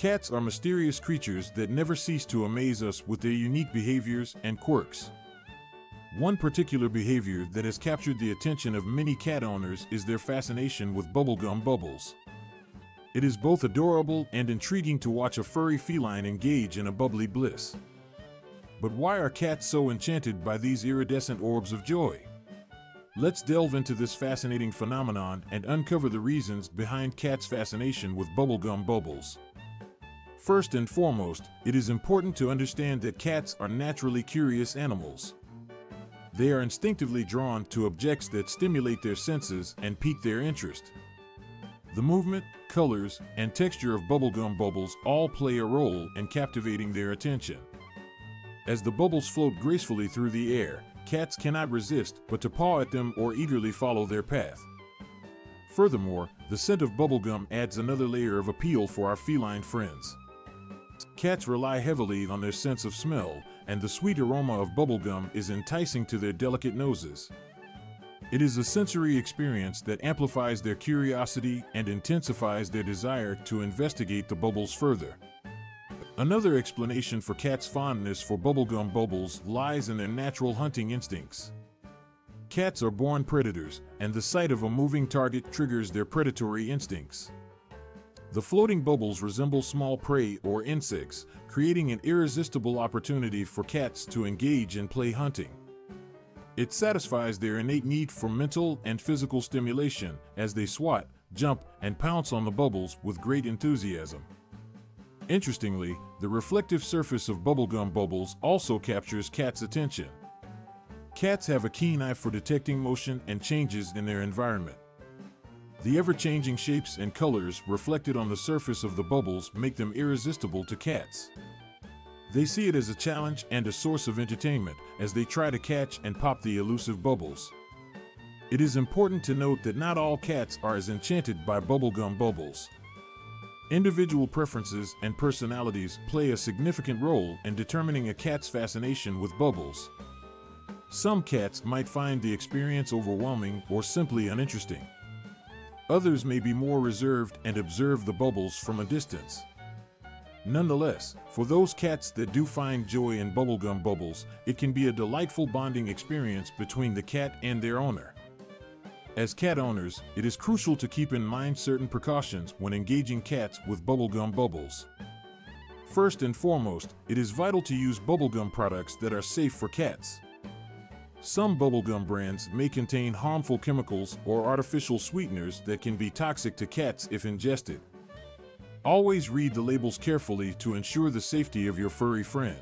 Cats are mysterious creatures that never cease to amaze us with their unique behaviors and quirks. One particular behavior that has captured the attention of many cat owners is their fascination with bubblegum bubbles. It is both adorable and intriguing to watch a furry feline engage in a bubbly bliss. But why are cats so enchanted by these iridescent orbs of joy? Let's delve into this fascinating phenomenon and uncover the reasons behind cats' fascination with bubblegum bubbles. First and foremost, it is important to understand that cats are naturally curious animals. They are instinctively drawn to objects that stimulate their senses and pique their interest. The movement, colors, and texture of bubblegum bubbles all play a role in captivating their attention. As the bubbles float gracefully through the air, cats cannot resist but to paw at them or eagerly follow their path. Furthermore, the scent of bubblegum adds another layer of appeal for our feline friends. Cats rely heavily on their sense of smell, and the sweet aroma of bubblegum is enticing to their delicate noses. It is a sensory experience that amplifies their curiosity and intensifies their desire to investigate the bubbles further. Another explanation for cats' fondness for bubblegum bubbles lies in their natural hunting instincts. Cats are born predators, and the sight of a moving target triggers their predatory instincts. The floating bubbles resemble small prey or insects, creating an irresistible opportunity for cats to engage in play hunting. It satisfies their innate need for mental and physical stimulation as they swat, jump, and pounce on the bubbles with great enthusiasm. Interestingly, the reflective surface of bubblegum bubbles also captures cats' attention. Cats have a keen eye for detecting motion and changes in their environment. The ever-changing shapes and colors reflected on the surface of the bubbles make them irresistible to cats. They see it as a challenge and a source of entertainment as they try to catch and pop the elusive bubbles. It is important to note that not all cats are as enchanted by bubblegum bubbles. Individual preferences and personalities play a significant role in determining a cat's fascination with bubbles. Some cats might find the experience overwhelming or simply uninteresting. Others may be more reserved and observe the bubbles from a distance. Nonetheless, for those cats that do find joy in bubblegum bubbles, it can be a delightful bonding experience between the cat and their owner. As cat owners, it is crucial to keep in mind certain precautions when engaging cats with bubblegum bubbles. First and foremost, it is vital to use bubblegum products that are safe for cats. Some bubblegum brands may contain harmful chemicals or artificial sweeteners that can be toxic to cats if ingested. Always read the labels carefully to ensure the safety of your furry friend.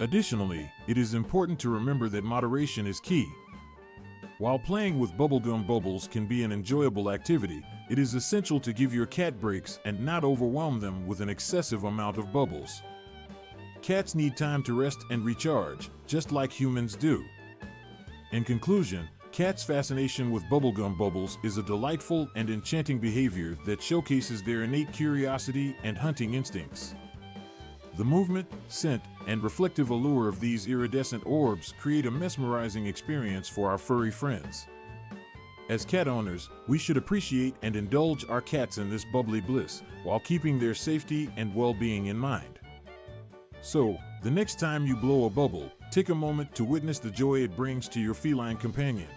Additionally, it is important to remember that moderation is key. While playing with bubblegum bubbles can be an enjoyable activity, it is essential to give your cat breaks and not overwhelm them with an excessive amount of bubbles. Cats need time to rest and recharge, just like humans do. In conclusion, cats' fascination with bubblegum bubbles is a delightful and enchanting behavior that showcases their innate curiosity and hunting instincts. The movement, scent, and reflective allure of these iridescent orbs create a mesmerizing experience for our furry friends. As cat owners, we should appreciate and indulge our cats in this bubbly bliss while keeping their safety and well being in mind. So, the next time you blow a bubble, Take a moment to witness the joy it brings to your feline companion.